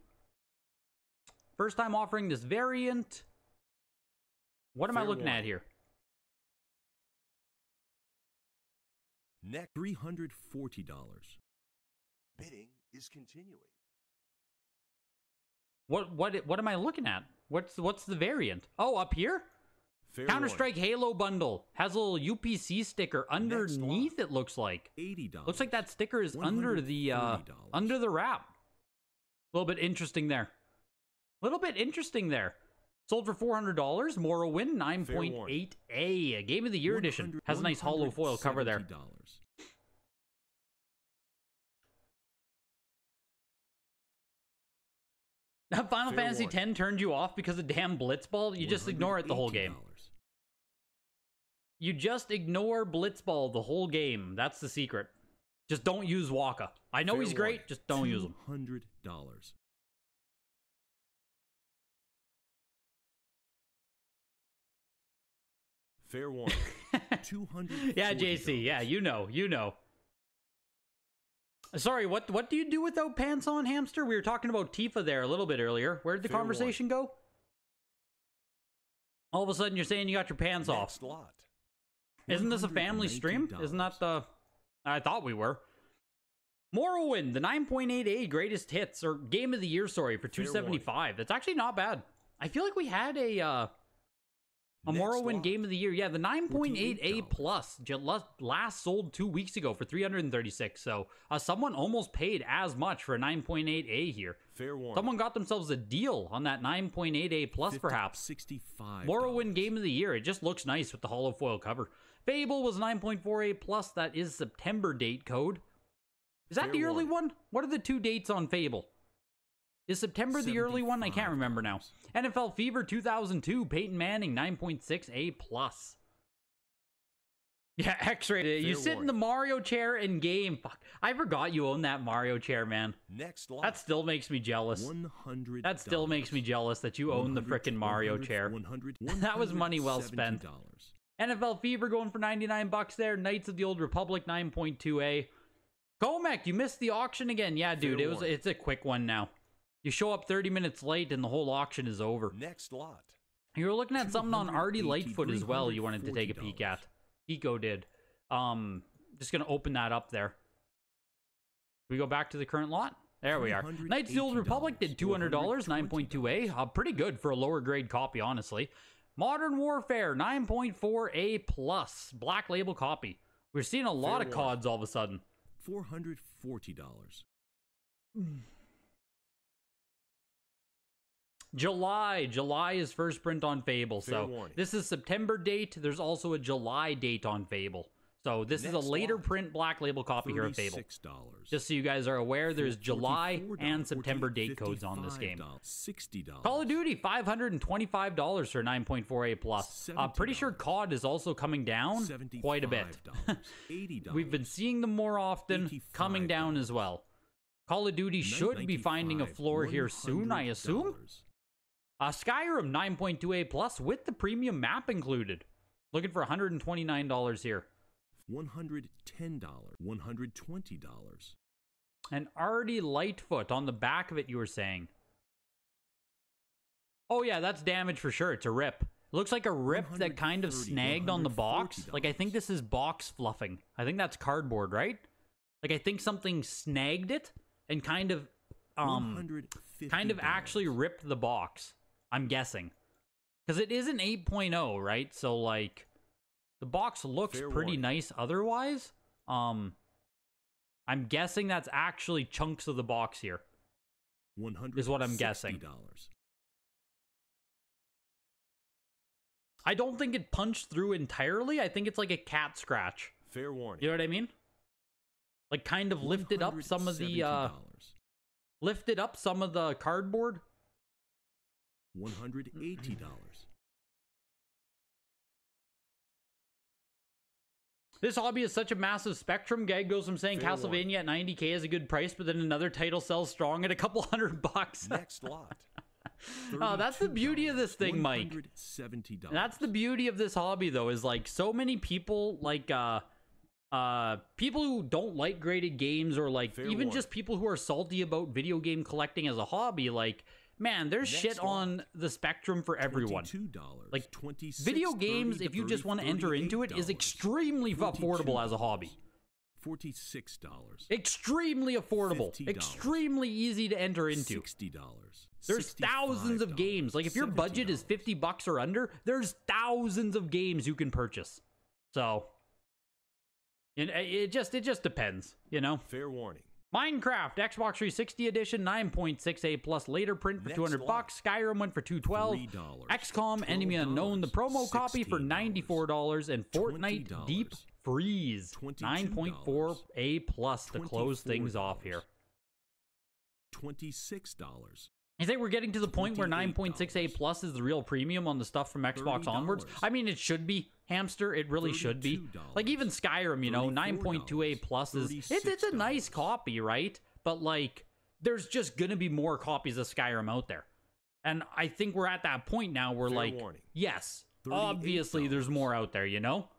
First time offering this variant. What am I
Fair
looking at here?
Next
Three hundred forty dollars.
bidding is continuing.
What what what am I looking at? What's what's the variant? Oh, up here?
Fair
Counter
warning.
Strike Halo bundle has a little UPC sticker underneath. It looks like.
Eighty dollars.
Looks like that sticker is under the uh under the wrap. A little bit interesting there. A little bit interesting there. Sold for four hundred dollars. Morrowind nine point eight A, Game of the Year edition, has a nice hollow foil cover there.
$170.
Final
Fair
Fantasy
warning.
X turned you off because of damn Blitzball. You just ignore it the whole game. You just ignore Blitzball the whole game. That's the secret. Just don't use Wakka. I know
Fair
he's great.
warning.
Just don't use him.
Hundred dollars.
Fair warning.
Two hundred.
yeah, JC. Yeah, you know, you know. Sorry, what what do you do without pants on, hamster? We were talking about Tifa there a little bit earlier. Where did the
Fair
conversation go? All of a sudden, you're saying you got your pants off.
Next lot.
Isn't this a family stream? Isn't that the? I thought we were. Morrowind, the 9.8A greatest hits or game of the year, sorry, for 275. That's actually not bad. I feel like we had a uh, a
Next
Morrowind game of the year. Yeah, the 9.8A plus last- last sold two weeks ago for 336. So uh, someone almost paid as much for a 9.8A here.
Fair warning.
Someone got themselves a deal on that 9.8A plus, perhaps.
Sixty-five.
Morrowind Game of the Year. It just looks nice with the hollow foil cover. Fable was 9.4 A plus. That is September date code. Is that
Fair
the early
warning.
one? What are the two dates on Fable? Is September the early one? I can't remember now. NFL Fever 2002. Peyton Manning 9.6A plus. Yeah, X-rated. You sit in the Mario chair in game. Fuck, I forgot you own that Mario chair, man.
Next lot.
That still makes me jealous.
One hundred.
That still makes me jealous that you own the frickin' Mario chair.
One hundred.
That was money well spent.
Dollars.
NFL Fever going for 99 bucks there. Knights of the Old Republic 9.2A. Comac, you missed the auction again. Yeah, dude,
Fair
it was
warning.
it's a quick one now. You show up 30 minutes late and the whole auction is over.
Next lot.
You were looking at something on
Ardy
Lightfoot as well you wanted to take a peek at. Eco did. Um, just going to open that up there. We go back to the current lot. There we are. Knights of the Old Republic did $200, 9.2A. Uh, pretty good for a lower grade copy, honestly. Modern Warfare, 9.4A+, plus black label copy. We're seeing a lot
Fair
of CODs all of a sudden.
$440.
July. July is first print on Fable.
Fair
so
warning.
this is September date. There's also a July date on Fable. So this is a later print black label copy here of Fable.
Six dollars.
Just so you guys are aware, there's July and September date codes on this game.
Sixty dollars.
Call of Duty, five hundred and twenty-five dollars for nine point four A plus. Uh, pretty sure COD is also coming down quite a bit. We've been seeing them more often, coming down as well. Call of Duty should be finding a floor here soon, I assume. Uh, Skyrim 9.2A plus with the premium map included. Looking for $129 here.
One hundred ten dollars. One hundred twenty dollars.
And Ardy Lightfoot on the back of it, you were saying. Oh yeah, that's damage for sure. It's a rip. It looks like a rip that kind of snagged on the box. Like I think this is box fluffing. I think that's cardboard, right? Like I think something snagged it and kind of um kind of actually ripped the box. I'm guessing. Cuz it is an 8.0, right? So like the box looks
Fair
pretty
warning.
nice otherwise. Um I'm guessing that's actually chunks of the box here. is what I'm guessing.
$160.
I don't think it punched through entirely. I think it's like a cat scratch.
Fair warning.
You know what I mean? Like kind of lifted up some of the uh lifted up some of the cardboard.
$180.
This hobby is such a massive spectrum. Gag goes from saying
Fair
Castlevania at 90k is a good price, but then another title sells strong at a couple hundred bucks.
Next lot.
Oh, that's the beauty of this thing, Mike.
$170.
That's the beauty of this hobby though, is like so many people like uh uh people who don't like graded games or like
Fair
even
warning.
just people who are salty about video game collecting as a hobby, like man, there's
Next
shit on the spectrum for everyone.
$22,
Like,
26
Video games,
30
if you just want to enter into it, is
$38,
extremely affordable as a hobby.
$46.
Extremely affordable.
$50.
Extremely easy to enter into.
$60.
There's thousands of games. Like if your budget is
$70.
50 bucks or under, there's thousands of games you can purchase. So it, uh, it just it just depends, you know.
Fair warning.
Minecraft Xbox 360 edition 9.6A plus later print for
Next
200
lot.
bucks. Skyrim went for 212.
$3,
XCOM Enemy Unknown the promo copy for $94 and Fortnite
$20,
Deep Freeze 9.4 A plus to close things off here.
$26.
You think we're getting to the point where
$28.
9.6A plus is the real premium on the stuff from Xbox onwards?
$30.
I mean, it should be hamster. It really should be. Like even Skyrim, you know, 9.2A plus is it's it's a nice copy, right? But like, there's just gonna be more copies of Skyrim out there, and I think we're at that point now where
Fair
like,
warning.
yes,
$38.
obviously there's more out there, you know.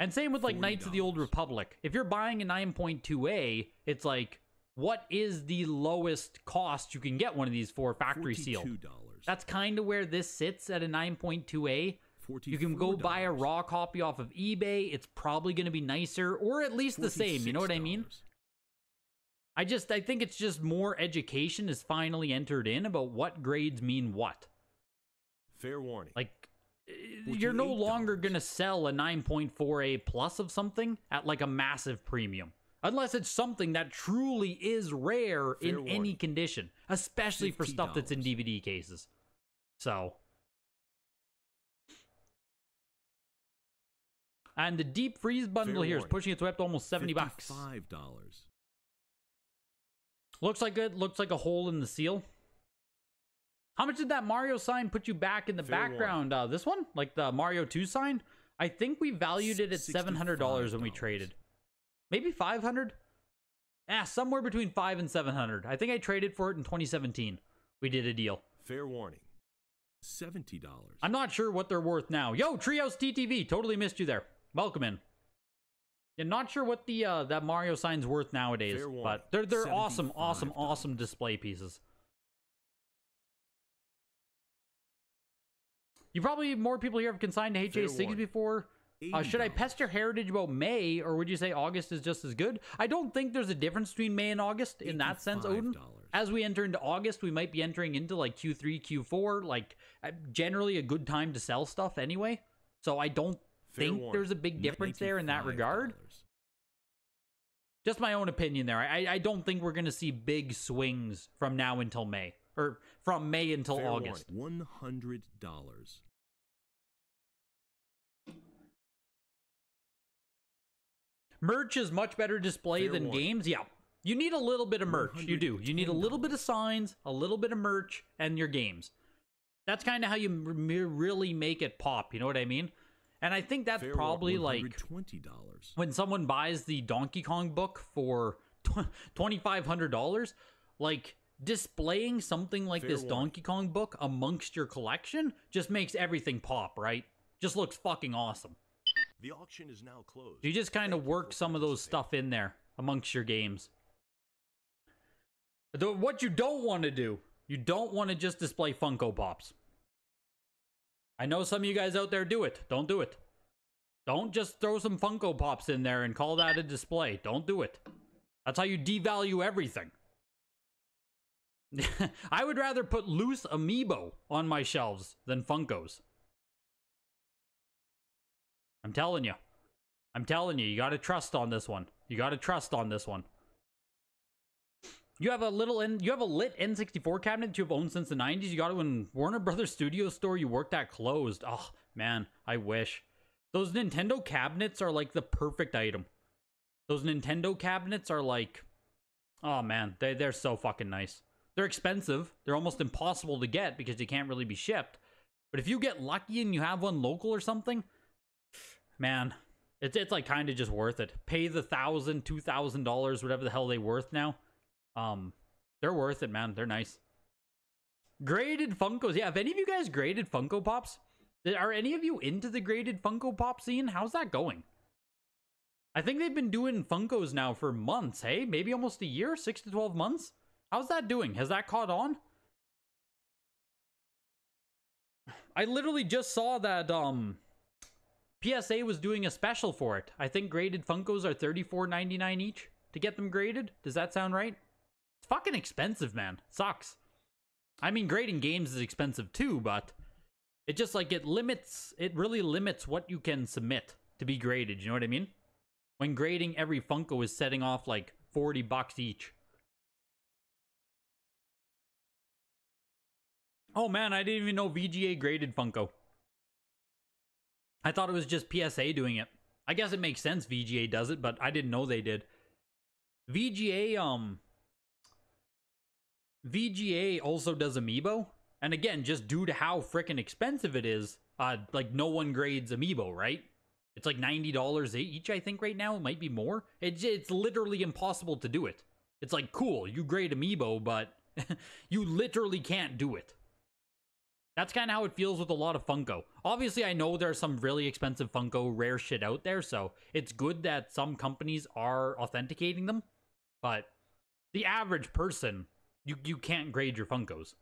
And same with like Knights of the Old Republic. If you're buying a 9.2A, it's like, what is the lowest cost you can get one of these for factory sealed?
$42.
That's kind of where this sits at a 9.2A. You can go buy a raw copy off of eBay. It's probably going to be nicer or at least the same. You know what I mean? I just I think it's just more education is finally entered in about what grades mean what.
Fair warning.
Like you're no longer going to sell a 9.4A plus of something at like a massive premium. Unless it's something that truly is rare
Fair
in any condition, especially for stuff that's in DVD cases. So, and the deep freeze bundle
Fair
here is
warning.
pushing its way up to almost 70 bucks.
Five dollars.
Looks like it looks like a hole in the seal. How much did that Mario sign put you back in the
Fair
background? Uh, this one, like the Mario Two sign. I think we valued it at seven hundred dollars when we
$65.
traded. Maybe five hundred. Yeah, somewhere between five and seven hundred. I think I traded for it in 2017. We did a deal.
Fair warning.
$70.
I'm not sure what they're worth now. Yo, Trios TTV, totally missed you there. Welcome in. Yeah, not sure what the uh, that Mario sign's worth nowadays,
Fair warning.
but they're they're awesome, awesome, awesome display pieces. You probably more people here have consigned to
Fair
HA6 before. Uh, should I pester Heritage about May, or would you say August is just as good? I don't think there's a difference between May and August in that sense, Odin. As we enter into August, we might be entering into like Q3, Q4, like uh, generally a good time to sell stuff anyway. So I don't
Fair
think
warning.
there's a big difference there in that regard. Just my own opinion there. I, I don't think we're going to see big swings from now until May, or from May until
Fair
August.
$100.
Merch is much better display
Fair
than games. Yeah. You need a little bit of merch. You do. You need a little bit of signs, a little bit of merch, and your games. That's kind of how you really make it pop. You know what I mean? And I think that's
Fair
probably like
$120.
when someone buys the Donkey Kong book for twenty five hundred dollars, like displaying something like
Fair
this. Donkey Kong book amongst your collection just makes everything pop, right? Just looks fucking awesome.
The auction is now closed.
You just kind of work some of those stuff in there amongst your games. What you don't want to do You don't want to just display Funko Pops. I know some of you guys out there do it. Don't do it. Don't just throw some Funko Pops in there and call that a display. Don't do it. That's how you devalue everything. I would rather put loose amiibo on my shelves than Funkos. I'm telling you. I'm telling you, you got to trust on this one. You got to trust on this one. You have a little N, you have a lit N64 cabinet that you've owned since the 90s. You got it when Warner Brothers Studio store you worked at closed. Oh, man, I wish. Those Nintendo cabinets are like the perfect item. Those Nintendo cabinets are like Oh man, they they're so fucking nice. They're expensive. They're almost impossible to get because they can't really be shipped. But if you get lucky and you have one local or something, man, it's it's like kind of just worth it. Pay the thousand, two thousand dollars, whatever the hell they worth now. Um, they're worth it, man. They're nice. Graded Funkos. Yeah, if any of you guys graded Funko Pops, are any of you into the graded Funko Pop scene? How's that going? I think they've been doing Funkos now for months, hey? Maybe almost a year, six to 12 months? How's that doing? Has that caught on? I literally just saw that um PSA was doing a special for it. I think graded Funkos are $34.99 each to get them graded. Does that sound right? It's fucking expensive, man. Sucks. I mean, grading games is expensive too, but it just like it limits, it really limits what you can submit to be graded. You know what I mean? When grading every Funko is setting off like 40 bucks each. Oh man, I didn't even know VGA graded Funko. I thought it was just PSA doing it. I guess it makes sense VGA does it, but I didn't know they did. VGA um VGA also does amiibo, and again, just due to how freaking expensive it is, uh like no one grades amiibo, right? It's like $90 each, I think right now, it might be more. It's it's literally impossible to do it. It's like cool, you grade amiibo, but you literally can't do it. That's kind of how it feels with a lot of Funko. Obviously, I know there's some really expensive Funko rare shit out there, so it's good that some companies are authenticating them. But the average person, you you can't grade your Funkos.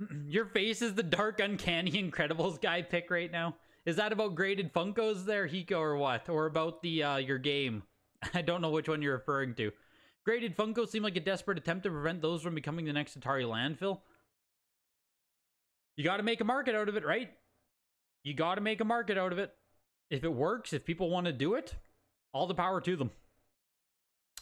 your face is the dark, uncanny, Incredibles guy pick right now. Is that about graded Funkos there, Hiko, or what? Or about the uh, your game? I don't know which one you're referring to. Graded Funko seem like a desperate attempt to prevent those from becoming the next Atari landfill. You got to make a market out of it, right? You got to make a market out of it. If it works, if people want to do it, all the power to them.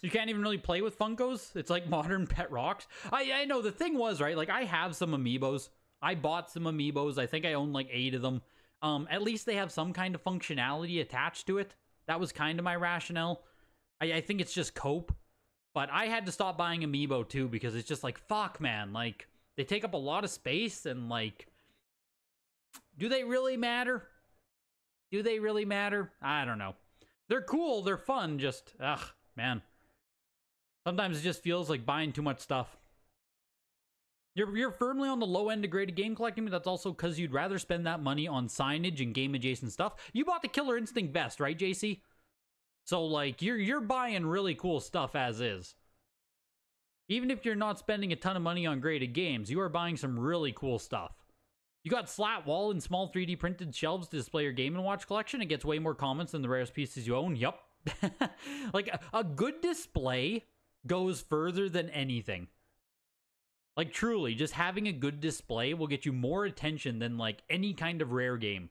You can't even really play with Funkos. It's like modern pet rocks. I I know the thing was, right? Like I have some amiibos. I bought some amiibos. I think I own like 8 of them. Um at least they have some kind of functionality attached to it. That was kind of my rationale. I I think it's just cope. But I had to stop buying amiibo too because it's just like fuck man, like they take up a lot of space and like do they really matter? Do they really matter? I don't know. They're cool, they're fun, just ugh, man. Sometimes it just feels like buying too much stuff. You're, you're firmly on the low end of graded game collecting, but that's also because you'd rather spend that money on signage and game adjacent stuff. You bought the Killer Instinct vest, right, JC? So like you're you're buying really cool stuff as is. Even if you're not spending a ton of money on graded games, you are buying some really cool stuff. You got slat wall and small 3D printed shelves to display your Game & Watch collection. It gets way more comments than the rarest pieces you own. Yup. like a, a good display goes further than anything. Like truly, just having a good display will get you more attention than like any kind of rare game.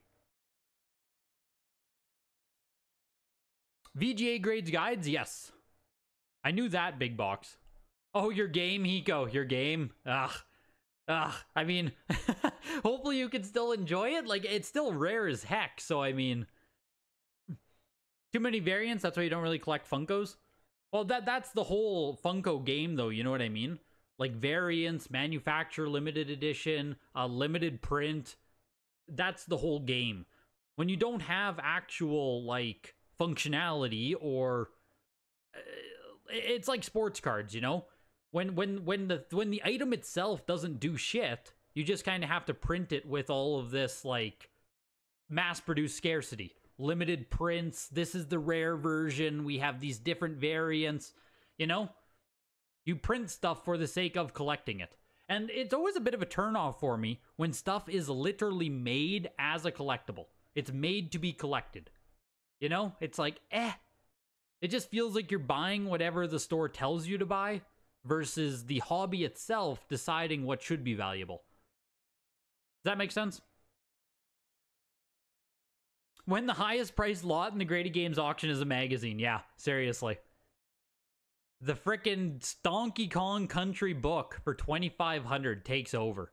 VGA grades guides, yes. I knew that big box. Oh, your game, Hiko, your game. Ugh. Ugh. I mean, hopefully you can still enjoy it. Like, it's still rare as heck, so I mean. Too many variants, that's why you don't really collect Funkos? Well, that that's the whole Funko game, though. You know what I mean? Like variants, manufacturer limited edition, a limited print. That's the whole game. When you don't have actual like functionality or uh, it's like sports cards, you know? When when when the when the item itself doesn't do shit, you just kind of have to print it with all of this like mass-produced scarcity limited prints. This is the rare version. We have these different variants. You know? You print stuff for the sake of collecting it. And it's always a bit of a turnoff for me when stuff is literally made as a collectible. It's made to be collected. You know? It's like, eh. It just feels like you're buying whatever the store tells you to buy versus the hobby itself deciding what should be valuable. Does that make sense? When the highest priced lot in the Grady Games auction is a magazine. Yeah, seriously. The frickin' Stonky Kong Country book for 2500 takes over.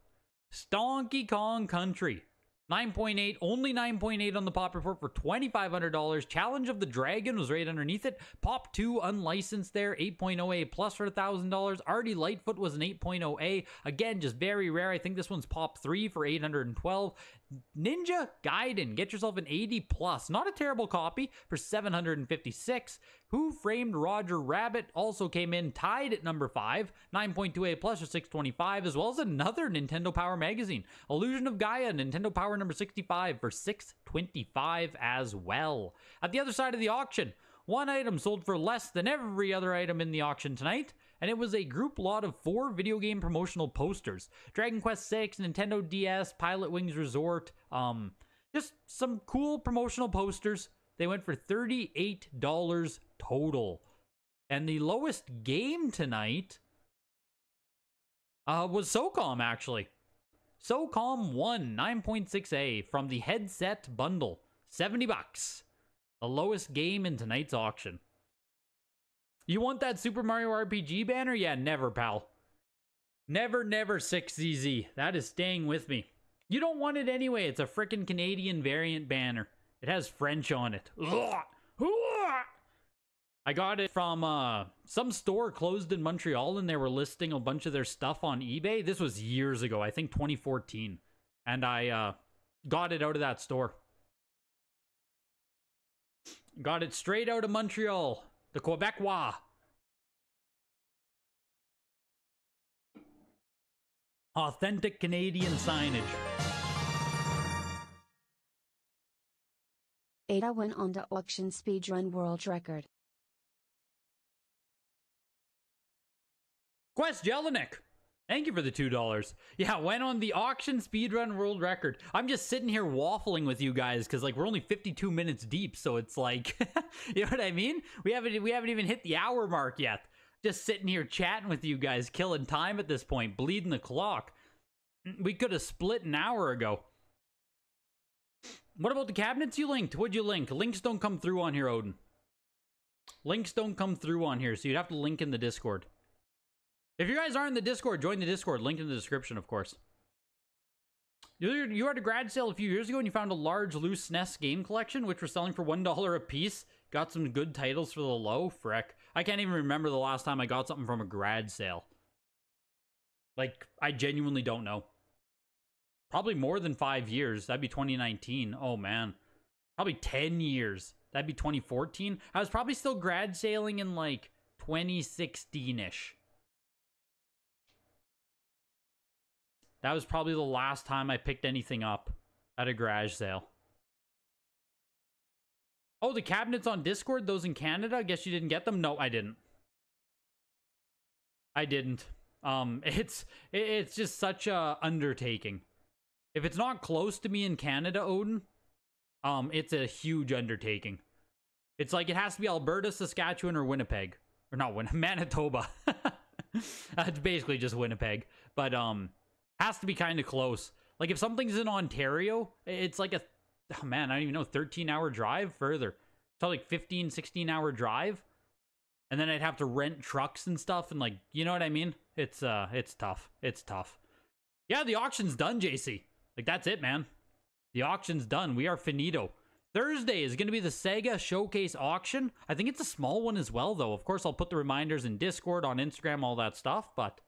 Stonky Kong Country. 9.8, only 9.8 on the pop report for $2,500. Challenge of the Dragon was right underneath it. Pop 2 unlicensed there, 8.0A plus for $1,000. Ardy Lightfoot was an 8.0A. Again, just very rare. I think this one's Pop 3 for 812. Ninja Gaiden, get yourself an 80 plus. Not a terrible copy for 756. Who Framed Roger Rabbit also came in tied at number 5, 9.2A plus or 625, as well as another Nintendo Power magazine. Illusion of Gaia, Nintendo Power number 65 for 625 as well. At the other side of the auction, one item sold for less than every other item in the auction tonight, and it was a group lot of four video game promotional posters. Dragon Quest VI, Nintendo DS, Pilotwings Resort, um, just some cool promotional posters. They went for $38 total. And the lowest game tonight uh, was SOCOM, actually. SOCOM 1 9.6A from the headset bundle. 70 bucks. The lowest game in tonight's auction. You want that Super Mario RPG banner? Yeah, never, pal. Never, never 6ZZ. That is staying with me. You don't want it anyway. It's a frickin' Canadian variant banner. It has French on it. I got it from uh, some store closed in Montreal and they were listing a bunch of their stuff on eBay. This was years ago, I think 2014. And I uh, got it out of that store. Got it straight out of Montreal, the Quebecois. Authentic Canadian signage.
Ada went on to auction speedrun world record.
Quest Jelinek. Thank you for the $2. Yeah, went on the auction speedrun world record. I'm just sitting here waffling with you guys because like we're only 52 minutes deep, so it's like you know what I mean? We haven't we haven't even hit the hour mark yet. Just sitting here chatting with you guys, killing time at this point, bleeding the clock. We could have split an hour ago. What about the cabinets you linked? What'd you link? Links don't come through on here, Odin. Links don't come through on here, so you'd have to link in the Discord. If you guys aren't in the Discord, join the Discord. Link in the description, of course. You you were at a grad sale a few years ago and you found a large loose SNES game collection, which was selling for $1 a piece. Got some good titles for the low. Freck. I can't even remember the last time I got something from a grad sale. Like, I genuinely don't know. Probably more than five years. That'd be 2019. Oh, man. Probably 10 years. That'd be 2014. I was probably still grad sailing in like 2016 ish. That was probably the last time I picked anything up at a garage sale. Oh, the cabinets on Discord, those in Canada? I guess you didn't get them? No, I didn't. I didn't. Um, it's it's just such a undertaking. If it's not close to me in Canada, Odin, um, it's a huge undertaking. It's like it has to be Alberta, Saskatchewan, or Winnipeg, or not Win Manitoba. it's basically just Winnipeg, but um, has to be kind of close. Like if something's in Ontario, it's like a oh man, I don't even know, 13 hour drive further. It's like 15, 16 hour drive. And then I'd have to rent trucks and stuff and like, you know what I mean? It's uh it's tough. It's tough. Yeah, the auction's done, JC. Like that's it, man. The auction's done. We are finito. Thursday is going to be the Sega Showcase auction. I think it's a small one as well, though. Of course, I'll put the reminders in Discord, on Instagram, all that stuff. But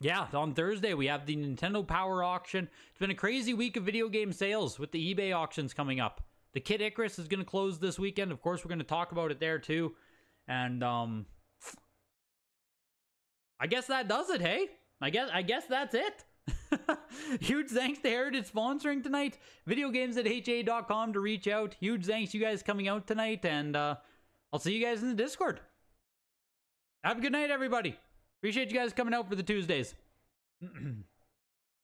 yeah, on Thursday we have the Nintendo Power auction. It's been a crazy week of video game sales with the eBay auctions coming up. The Kid Icarus is going to close this weekend. Of course, we're going to talk about it there too. And um I guess that does it, hey? I guess I guess that's it. Huge thanks to Heritage sponsoring tonight. Video games at ha.com to reach out. Huge thanks you guys coming out tonight and uh I'll see you guys in the Discord. Have a good night, everybody. Appreciate you guys coming out for the Tuesdays.